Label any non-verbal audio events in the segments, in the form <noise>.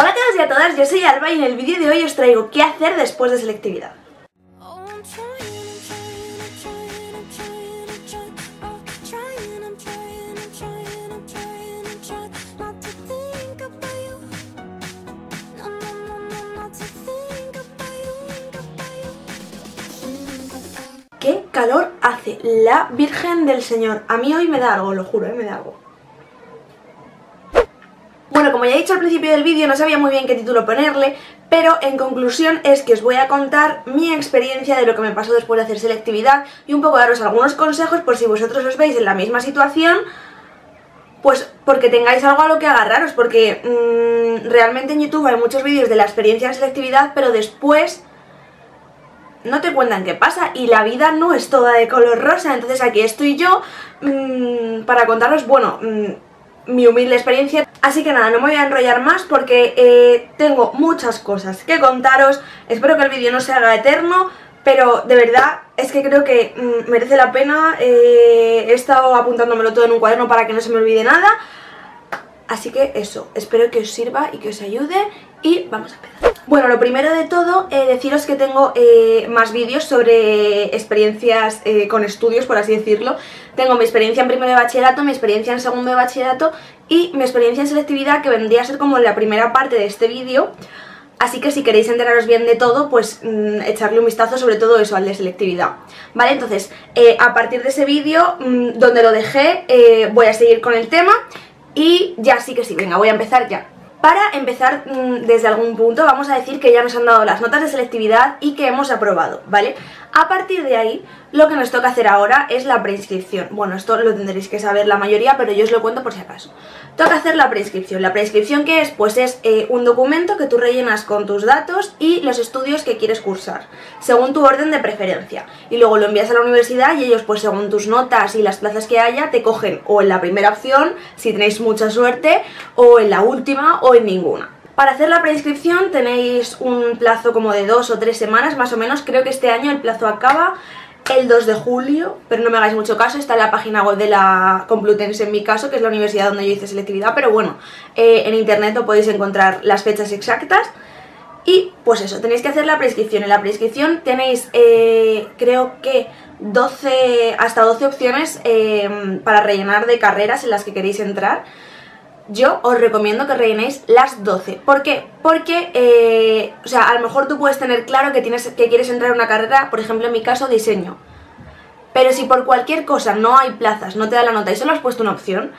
Hola a todos y a todas, yo soy Alba y en el vídeo de hoy os traigo qué hacer después de selectividad. ¡Qué calor hace la Virgen del Señor! A mí hoy me da algo, lo juro, eh, me da algo. Bueno, como ya he dicho al principio del vídeo, no sabía muy bien qué título ponerle, pero en conclusión es que os voy a contar mi experiencia de lo que me pasó después de hacer selectividad y un poco daros algunos consejos por si vosotros os veis en la misma situación, pues porque tengáis algo a lo que agarraros, porque mmm, realmente en YouTube hay muchos vídeos de la experiencia en selectividad, pero después no te cuentan qué pasa y la vida no es toda de color rosa, entonces aquí estoy yo mmm, para contaros, bueno... Mmm, mi humilde experiencia. Así que nada, no me voy a enrollar más porque eh, tengo muchas cosas que contaros. Espero que el vídeo no se haga eterno, pero de verdad es que creo que mm, merece la pena. Eh, he estado apuntándomelo todo en un cuaderno para que no se me olvide nada. Así que eso, espero que os sirva y que os ayude y vamos a empezar. Bueno, lo primero de todo, eh, deciros que tengo eh, más vídeos sobre experiencias eh, con estudios, por así decirlo. Tengo mi experiencia en primero de bachillerato, mi experiencia en segundo de bachillerato y mi experiencia en selectividad, que vendría a ser como la primera parte de este vídeo. Así que si queréis enteraros bien de todo, pues mmm, echarle un vistazo sobre todo eso, al de selectividad. Vale, entonces, a partir de ese vídeo, mmm, donde lo dejé, voy a seguir con el tema y ya sí que sí, venga, voy a empezar ya. Para empezar mmm, desde algún punto vamos a decir que ya nos han dado las notas de selectividad y que hemos aprobado, ¿vale? A partir de ahí, lo que nos toca hacer ahora es la preinscripción. Bueno, esto lo tendréis que saber la mayoría, pero yo os lo cuento por si acaso. Toca hacer la preinscripción. ¿La preinscripción qué es? Pues es eh, un documento que tú rellenas con tus datos y los estudios que quieres cursar, según tu orden de preferencia. Y luego lo envías a la universidad y ellos, pues según tus notas y las plazas que haya, te cogen o en la primera opción, si tenéis mucha suerte, o en la última o en ninguna. Para hacer la preinscripción tenéis un plazo como de dos o tres semanas más o menos, creo que este año el plazo acaba el 2 de julio, pero no me hagáis mucho caso, está en la página web de la Complutense en mi caso, que es la universidad donde yo hice selectividad, pero bueno, eh, en internet os podéis encontrar las fechas exactas. Y pues eso, tenéis que hacer la prescripción. En la prescripción tenéis, eh, creo que 12, hasta 12 opciones eh, para rellenar de carreras en las que queréis entrar yo os recomiendo que rellenéis las 12. ¿Por qué? Porque, eh, o sea, a lo mejor tú puedes tener claro que, tienes, que quieres entrar en una carrera, por ejemplo, en mi caso, diseño. Pero si por cualquier cosa no hay plazas, no te da la nota y solo has puesto una opción,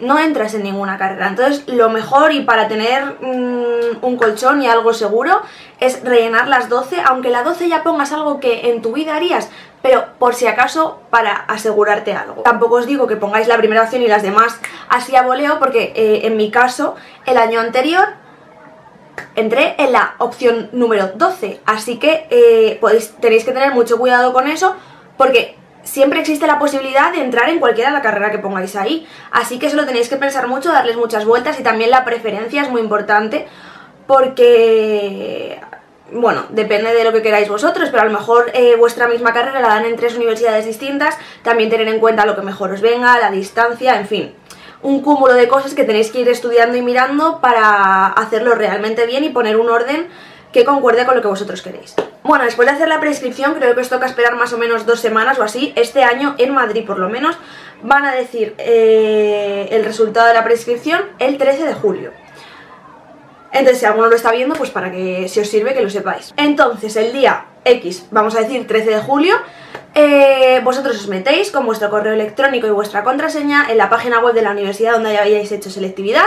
no entras en ninguna carrera. Entonces, lo mejor y para tener mmm, un colchón y algo seguro es rellenar las 12, aunque la 12 ya pongas algo que en tu vida harías, pero por si acaso para asegurarte algo. Tampoco os digo que pongáis la primera opción y las demás así a voleo, porque eh, en mi caso, el año anterior entré en la opción número 12, así que eh, tenéis que tener mucho cuidado con eso, porque siempre existe la posibilidad de entrar en cualquiera de la carrera que pongáis ahí. Así que eso lo tenéis que pensar mucho, darles muchas vueltas y también la preferencia es muy importante porque, bueno, depende de lo que queráis vosotros, pero a lo mejor eh, vuestra misma carrera la dan en tres universidades distintas, también tener en cuenta lo que mejor os venga, la distancia, en fin. Un cúmulo de cosas que tenéis que ir estudiando y mirando para hacerlo realmente bien y poner un orden que concuerde con lo que vosotros queréis. Bueno, después de hacer la prescripción, creo que os toca esperar más o menos dos semanas o así. Este año, en Madrid por lo menos, van a decir eh, el resultado de la prescripción el 13 de julio. Entonces, si alguno lo está viendo, pues para que si os sirve que lo sepáis. Entonces, el día X, vamos a decir 13 de julio, eh, vosotros os metéis con vuestro correo electrónico y vuestra contraseña en la página web de la universidad donde hayáis hecho selectividad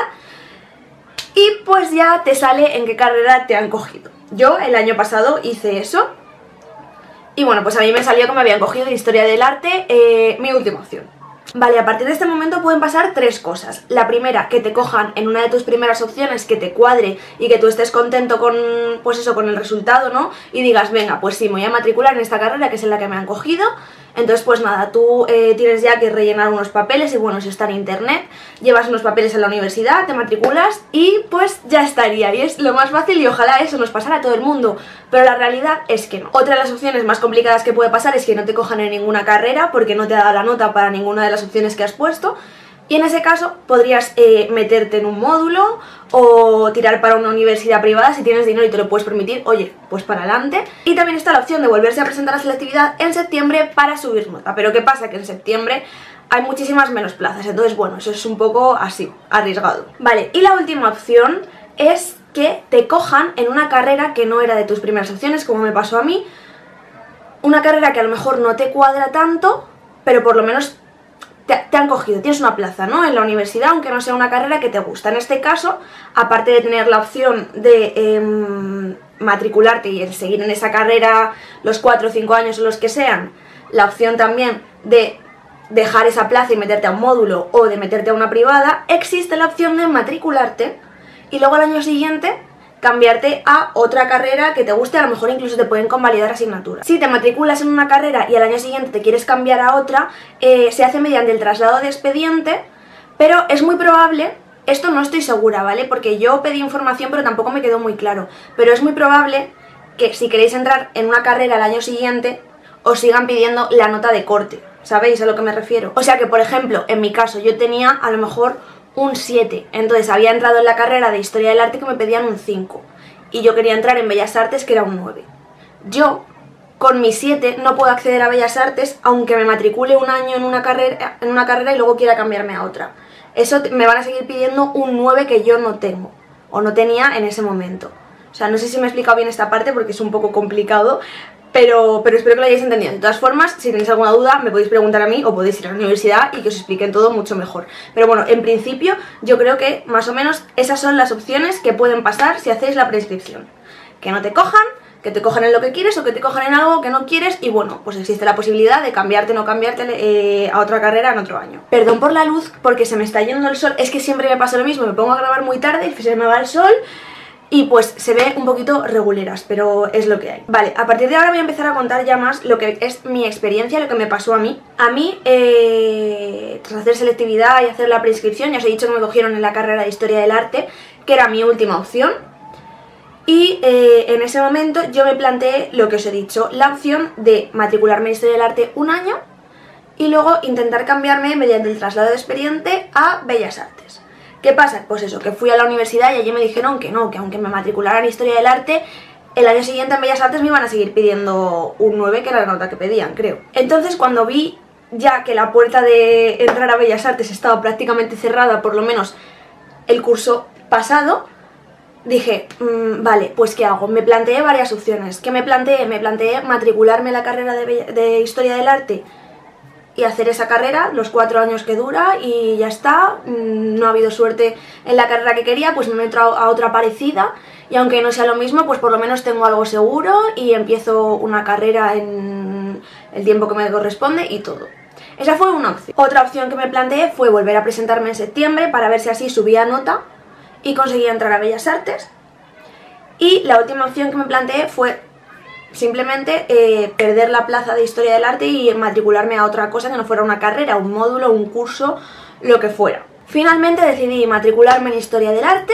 y pues ya te sale en qué carrera te han cogido. Yo el año pasado hice eso y bueno, pues a mí me salió que me habían cogido de Historia del Arte eh, mi última opción. Vale, a partir de este momento pueden pasar tres cosas. La primera, que te cojan en una de tus primeras opciones, que te cuadre y que tú estés contento con, pues eso, con el resultado, ¿no? Y digas, venga, pues sí, me voy a matricular en esta carrera que es en la que me han cogido. Entonces, pues nada, tú eh, tienes ya que rellenar unos papeles y bueno, si está en internet, llevas unos papeles a la universidad, te matriculas y pues ya estaría. Y es lo más fácil y ojalá eso nos pasara a todo el mundo. Pero la realidad es que no. Otra de las opciones más complicadas que puede pasar es que no te cojan en ninguna carrera porque no te ha dado la nota para ninguna de las opciones que has puesto. Y en ese caso podrías eh, meterte en un módulo o tirar para una universidad privada si tienes dinero y te lo puedes permitir, oye, pues para adelante. Y también está la opción de volverse a presentar a selectividad en septiembre para subir nota. Pero ¿qué pasa? Que en septiembre hay muchísimas menos plazas, entonces bueno, eso es un poco así, arriesgado. Vale, y la última opción es que te cojan en una carrera que no era de tus primeras opciones, como me pasó a mí. Una carrera que a lo mejor no te cuadra tanto, pero por lo menos te, han cogido, tienes una plaza, ¿no? En la universidad, aunque no sea una carrera que te gusta. En este caso, aparte de tener la opción de eh, matricularte y seguir en esa carrera los 4 o 5 años o los que sean, la opción también de dejar esa plaza y meterte a un módulo o de meterte a una privada, existe la opción de matricularte y luego al año siguiente cambiarte a otra carrera que te guste, a lo mejor incluso te pueden convalidar asignaturas. Si te matriculas en una carrera y al año siguiente te quieres cambiar a otra, eh, se hace mediante el traslado de expediente, pero es muy probable, esto no estoy segura, ¿vale? Porque yo pedí información pero tampoco me quedó muy claro, pero es muy probable que si queréis entrar en una carrera al año siguiente, os sigan pidiendo la nota de corte, ¿sabéis a lo que me refiero? O sea que, por ejemplo, en mi caso yo tenía a lo mejor un 7. Entonces había entrado en la carrera de Historia del Arte que me pedían un 5. Y yo quería entrar en Bellas Artes que era un 9. Yo, con mi 7, no puedo acceder a Bellas Artes aunque me matricule un año en una, carrera, en una carrera y luego quiera cambiarme a otra. Eso me van a seguir pidiendo un 9 que yo no tengo. O no tenía en ese momento. O sea, no sé si me he explicado bien esta parte porque es un poco complicado, pero, pero, espero que lo hayáis entendido. De todas formas, si tenéis alguna duda, me podéis preguntar a mí o podéis ir a la universidad y que os expliquen todo mucho mejor. Pero bueno, en principio, yo creo que más o menos esas son las opciones que pueden pasar si hacéis la prescripción. Que no te cojan, que te cojan en lo que quieres o que te cojan en algo que no quieres y bueno, pues existe la posibilidad de cambiarte o no cambiarte eh, a otra carrera en otro año. Perdón por la luz porque se me está yendo el sol, es que siempre me pasa lo mismo, me pongo a grabar muy tarde y se me va el sol y pues se ve un poquito reguleras, pero es lo que hay. Vale, a partir de ahora voy a empezar a contar ya más lo que es mi experiencia, lo que me pasó a mí. A mí, eh, tras hacer selectividad y hacer la prescripción, ya os he dicho que me cogieron en la carrera de Historia del Arte, que era mi última opción. Y eh, en ese momento yo me planteé lo que os he dicho, la opción de matricularme en Historia del Arte un año y luego intentar cambiarme mediante el traslado de expediente a Bellas Artes. ¿Qué pasa? Pues eso, que fui a la universidad y allí me dijeron que no, que aunque me matriculara en Historia del Arte, el año siguiente en Bellas Artes me iban a seguir pidiendo un 9, que era la nota que pedían, creo. Entonces cuando vi ya que la puerta de entrar a Bellas Artes estaba prácticamente cerrada, por lo menos el curso pasado, dije, mmm, vale, pues ¿qué hago? Me planteé varias opciones. ¿Qué me planteé? Me planteé matricularme la carrera de, de Historia del Arte y hacer esa carrera, los cuatro años que dura y ya está. No ha habido suerte en la carrera que quería, pues me meto a otra parecida y aunque no sea lo mismo, pues por lo menos tengo algo seguro y empiezo una carrera en el tiempo que me corresponde y todo. Esa fue una opción. Otra opción que me planteé fue volver a presentarme en septiembre para ver si así subía nota y conseguía entrar a Bellas Artes. Y la última opción que me planteé fue simplemente eh, perder la plaza de Historia del Arte y matricularme a otra cosa que no fuera una carrera, un módulo, un curso, lo que fuera. Finalmente decidí matricularme en Historia del Arte,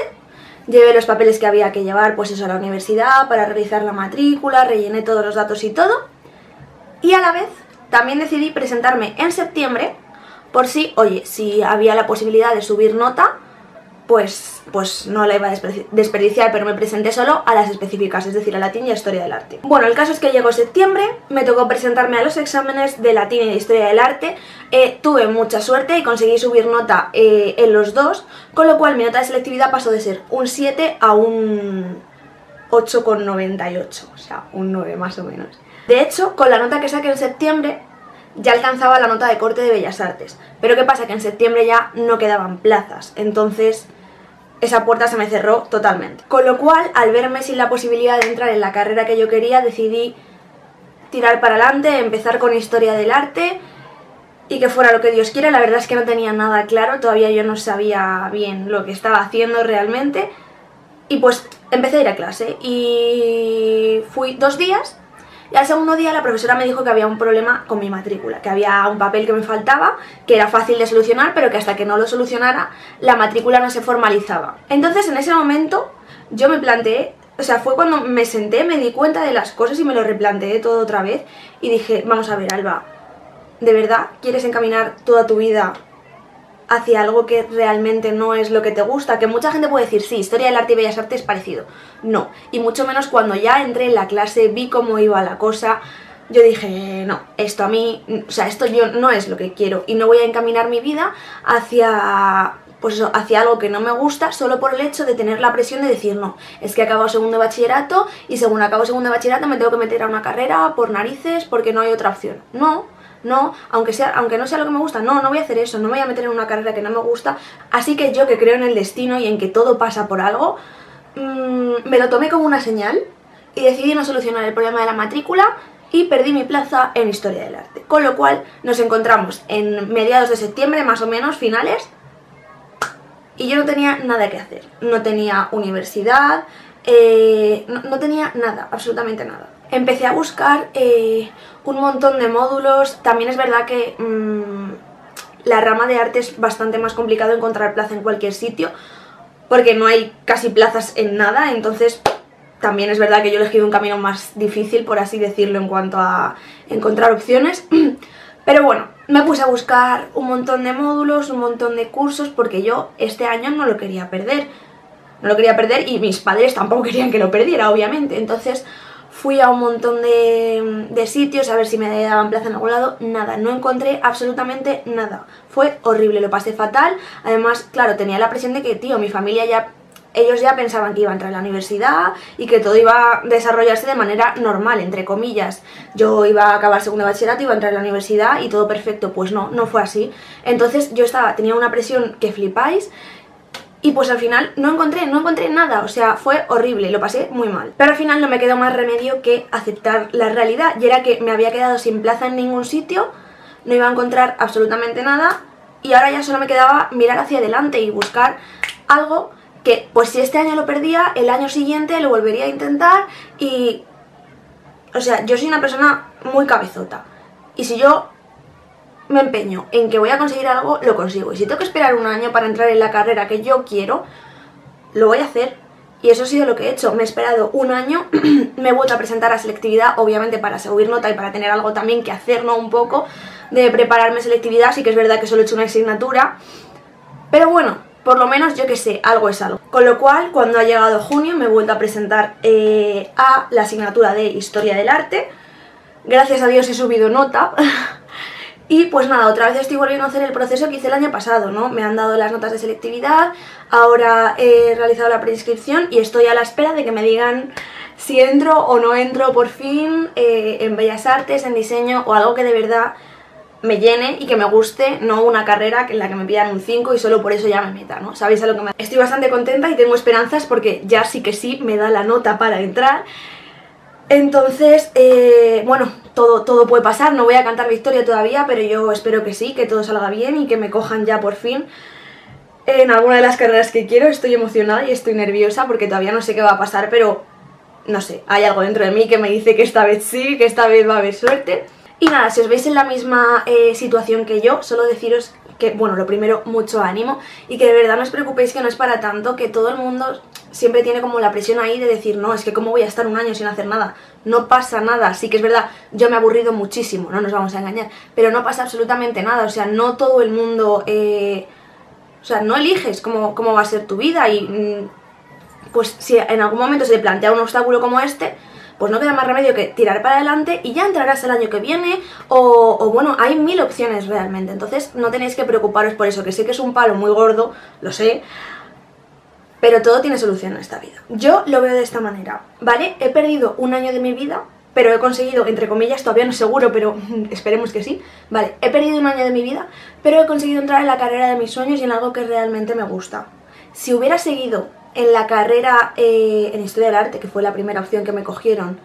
llevé los papeles que había que llevar pues eso a la universidad para realizar la matrícula, rellené todos los datos y todo, y a la vez también decidí presentarme en septiembre por si, oye, si había la posibilidad de subir nota, pues, pues no la iba a desperdiciar, pero me presenté solo a las específicas, es decir, a latín y a historia del arte. Bueno, el caso es que llegó septiembre, me tocó presentarme a los exámenes de latín y de historia del arte, eh, tuve mucha suerte y conseguí subir nota eh, en los dos, con lo cual mi nota de selectividad pasó de ser un 7 a un 8,98, o sea, un 9 más o menos. De hecho, con la nota que saqué en septiembre, ya alcanzaba la nota de corte de Bellas Artes. Pero ¿qué pasa? Que en septiembre ya no quedaban plazas, entonces esa puerta se me cerró totalmente. Con lo cual, al verme sin la posibilidad de entrar en la carrera que yo quería, decidí tirar para adelante, empezar con Historia del Arte y que fuera lo que Dios quiera. La verdad es que no tenía nada claro, todavía yo no sabía bien lo que estaba haciendo realmente. Y pues empecé a ir a clase y fui dos días y al segundo día la profesora me dijo que había un problema con mi matrícula, que había un papel que me faltaba, que era fácil de solucionar, pero que hasta que no lo solucionara la matrícula no se formalizaba. Entonces en ese momento yo me planteé, o sea, fue cuando me senté, me di cuenta de las cosas y me lo replanteé todo otra vez y dije, vamos a ver Alba, ¿de verdad quieres encaminar toda tu vida hacia algo que realmente no es lo que te gusta, que mucha gente puede decir, sí, historia del arte y bellas artes es parecido. No, y mucho menos cuando ya entré en la clase, vi cómo iba la cosa, yo dije, no, esto a mí, o sea, esto yo no es lo que quiero y no voy a encaminar mi vida hacia pues eso, hacia algo que no me gusta solo por el hecho de tener la presión de decir no, es que he acabado segundo bachillerato y según acabo segundo bachillerato me tengo que meter a una carrera por narices porque no hay otra opción. No, no, aunque, sea, aunque no sea lo que me gusta, no, no voy a hacer eso, no me voy a meter en una carrera que no me gusta. Así que yo que creo en el destino y en que todo pasa por algo, mmm, me lo tomé como una señal y decidí no solucionar el problema de la matrícula y perdí mi plaza en Historia del Arte. Con lo cual nos encontramos en mediados de septiembre, más o menos, finales, y yo no tenía nada que hacer. No tenía universidad, eh, no, no, tenía nada, absolutamente nada. Empecé a buscar eh, un montón de módulos. También es verdad que mmm, la rama de arte es bastante más complicado encontrar plaza en cualquier sitio, porque no hay casi plazas en nada, entonces también es verdad que yo elegido un camino más difícil, por así decirlo, en cuanto a encontrar opciones. <clears throat> Pero bueno, me puse a buscar un montón de módulos, un montón de cursos, porque yo este año no lo quería perder. No lo quería perder y mis padres tampoco <laughs> querían que lo perdiera, obviamente. Entonces fui a un montón de, de, sitios a ver si me daban plaza en algún lado. Nada, no encontré absolutamente nada. Fue horrible, lo pasé fatal. Además, claro, tenía la presión de que, tío, mi familia ya ellos ya pensaban que iba a entrar a la universidad y que todo iba a desarrollarse de manera normal, entre comillas. Yo iba a acabar segundo bachillerato, iba a entrar a la universidad y todo perfecto. Pues no, no fue así. Entonces yo estaba, tenía una presión que flipáis y pues al final no encontré, no encontré nada, o sea, fue horrible, lo pasé muy mal. Pero al final no me quedó más remedio que aceptar la realidad y era que me había quedado sin plaza en ningún sitio, no iba a encontrar absolutamente nada y ahora ya solo me quedaba mirar hacia adelante y buscar algo que pues si este año lo perdía, el año siguiente lo volvería a intentar y... O sea, yo soy una persona muy cabezota y si yo me empeño en que voy a conseguir algo, lo consigo. Y si tengo que esperar un año para entrar en la carrera que yo quiero, lo voy a hacer. Y eso ha sido lo que he hecho. Me he esperado un año, <clears throat> me he vuelto a presentar a selectividad, obviamente para subir nota y para tener algo también que hacer, ¿no? Un poco de prepararme selectividad. Sí que es verdad que solo he hecho una asignatura. Pero bueno, por lo menos yo que sé, algo es algo. Con lo cual, cuando ha llegado junio, me he vuelto a presentar eh, a la asignatura de Historia del Arte. Gracias a Dios he subido nota. <laughs> y pues nada, otra vez estoy volviendo a hacer el proceso que hice el año pasado, ¿no? Me han dado las notas de selectividad, ahora he realizado la preinscripción y estoy a la espera de que me digan si entro o no entro por fin eh, en Bellas Artes, en diseño o algo que de verdad me llene y que me guste, no una carrera en la que me pidan un 5 y solo por eso ya me meta, ¿no? ¿Sabéis a lo que me... Estoy bastante contenta y tengo esperanzas porque ya sí que sí me da la nota para entrar. Entonces, eh, bueno, todo, todo puede pasar, no voy a cantar victoria todavía, pero yo espero que sí, que todo salga bien y que me cojan ya por fin en alguna de las carreras que quiero. Estoy emocionada y estoy nerviosa porque todavía no sé qué va a pasar, pero no sé, hay algo dentro de mí que me dice que esta vez sí, que esta vez va a haber suerte. Y nada, si os veis en la misma eh, situación que yo, solo deciros que, bueno, lo primero, mucho ánimo y que de verdad no os preocupéis que no es para tanto, que todo el mundo siempre tiene como la presión ahí de decir, no, es que cómo voy a estar un año sin hacer nada, no pasa nada, sí que es verdad, yo me he aburrido muchísimo, no nos vamos a engañar, pero no pasa absolutamente nada, o sea, no todo el mundo, eh, o sea, no eliges cómo, cómo va a ser tu vida y mm, pues si en algún momento se te plantea un obstáculo como este, pues no queda más remedio que tirar para adelante y ya entrarás el año que viene o, o, bueno, hay mil opciones realmente, entonces no tenéis que preocuparos por eso, que sé que es un palo muy gordo, lo sé, pero todo tiene solución en esta vida. Yo lo veo de esta manera, ¿vale? He perdido un año de mi vida, pero he conseguido, entre comillas, todavía no seguro, pero <laughs> esperemos que sí, vale, he perdido un año de mi vida, pero he conseguido entrar en la carrera de mis sueños y en algo que realmente me gusta. Si hubiera seguido en la carrera eh, en Historia del Arte, que fue la primera opción que me cogieron,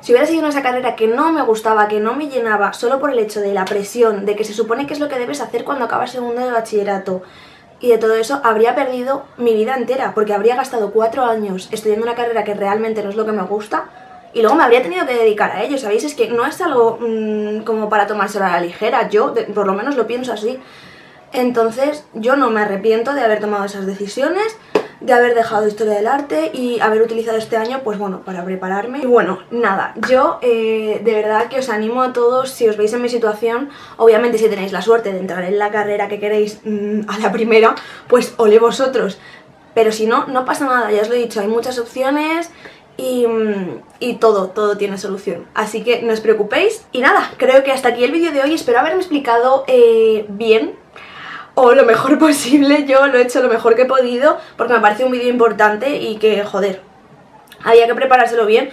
si hubiera seguido en esa carrera que no me gustaba, que no me llenaba, solo por el hecho de la presión, de que se supone que es lo que debes hacer cuando acabas segundo de bachillerato, y de todo eso, habría perdido mi vida entera, porque habría gastado cuatro años estudiando una carrera que realmente no es lo que me gusta, y luego me habría tenido que dedicar a ello, ¿sabéis? Es que no es algo mmm, como para tomárselo a la ligera, yo de, por lo menos lo pienso así. Entonces, yo no me arrepiento de haber tomado esas decisiones, de haber dejado historia del arte y haber utilizado este año, pues bueno, para prepararme. Y bueno, nada, yo eh, de verdad que os animo a todos, si os veis en mi situación, obviamente si tenéis la suerte de entrar en la carrera que queréis mmm, a la primera, pues ole vosotros. Pero si no, no pasa nada, ya os lo he dicho, hay muchas opciones y, mm, y, todo, todo tiene solución. Así que no os preocupéis. Y nada, creo que hasta aquí el vídeo de hoy. Espero haberme explicado eh, bien o lo mejor <laughs> posible. Yo lo he hecho lo mejor que he podido porque me parece un vídeo importante y que, joder, había que preparárselo bien.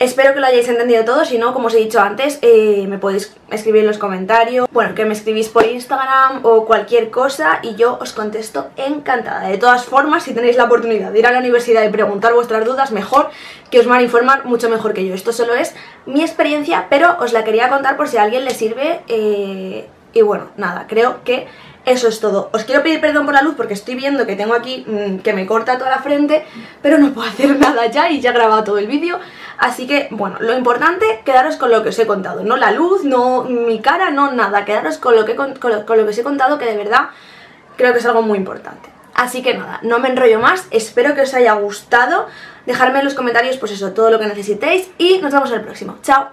Espero que lo hayáis entendido todo, si no, como os he dicho antes, eh, me podéis escribir en los comentarios, bueno, que me escribís por Instagram o cualquier cosa y yo os contesto encantada. De todas formas, si tenéis la oportunidad de ir a la universidad y preguntar vuestras dudas, mejor que os van a informar mucho mejor que yo. Esto solo es mi experiencia, pero os la quería contar por si a alguien le sirve eh, y bueno, nada, creo que eso es todo. Os quiero pedir perdón por la luz porque estoy viendo que tengo aquí mmm, que me corta toda la frente, pero no puedo hacer <laughs> nada ya y ya he grabado todo el vídeo. Así que, bueno, lo importante, quedaros con lo que os he contado. No la luz, no mi cara, no nada. Quedaros con lo que, con, con lo, con lo que os he contado que de verdad creo que es algo muy importante. Así que nada, no me enrollo más, espero que os haya gustado. Dejadme en los comentarios, pues eso, todo lo que necesitéis y nos vemos en el próximo. ¡Chao!